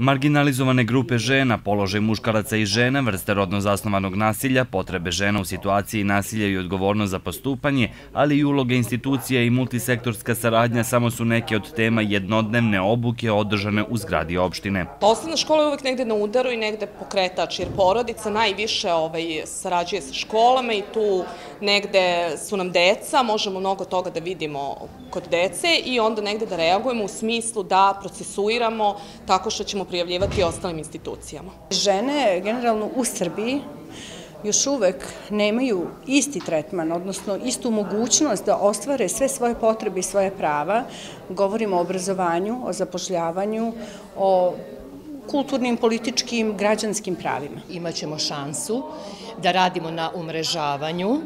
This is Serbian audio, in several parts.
Marginalizovane grupe žena, položaj muškaraca i žena, vrste rodno zasnovanog nasilja, potrebe žena u situaciji nasilja i odgovornost za postupanje, ali i uloge institucija i multisektorska saradnja samo su neke od tema jednodnevne obuke održane u zgradi opštine. Osnovna škola je uvek negde na udaru i negde pokretač, jer porodica najviše ovaj, sarađuje sa školama i tu negde su nam deca, možemo mnogo toga da vidimo kod dece i onda negde da reagujemo u smislu da procesuiramo tako što ćemo prijavljivati ostalim institucijama. Žene generalno u Srbiji još uvek nemaju isti tretman, odnosno istu mogućnost da ostvare sve svoje potrebe i svoje prava. Govorimo o obrazovanju, o zapošljavanju, o kulturnim, političkim, građanskim pravima. Imaćemo šansu da radimo na umrežavanju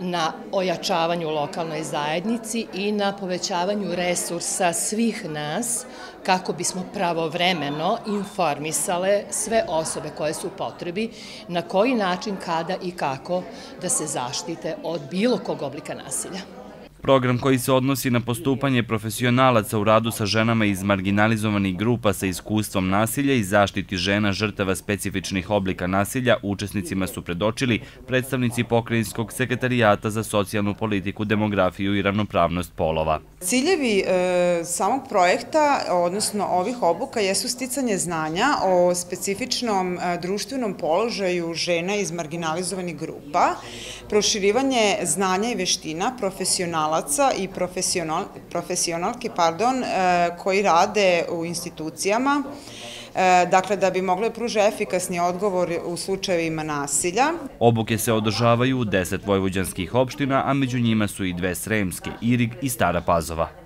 na ojačavanju lokalnoj zajednici i na povećavanju resursa svih nas kako bismo pravovremeno informisale sve osobe koje su u potrebi na koji način, kada i kako da se zaštite od bilo kog oblika nasilja. Program koji se odnosi na postupanje profesionalaca u radu sa ženama iz marginalizovanih grupa sa iskustvom nasilja i zaštiti žena žrtava specifičnih oblika nasilja učesnicima su predočili predstavnici Pokrajinskog sekretarijata za socijalnu politiku, demografiju i ravnopravnost polova. Ciljevi e, samog projekta, odnosno ovih obuka, jesu sticanje znanja o specifičnom e, društvenom položaju žena iz marginalizovanih grupa, proširivanje znanja i veština profesionalaca i profesional, profesionalke pardon, e, koji rade u institucijama, dakle da bi mogle da pruže efikasni odgovor u slučajevima nasilja. Obuke se održavaju u deset vojvođanskih opština, a među njima su i dve sremske, Irig i Stara Pazova.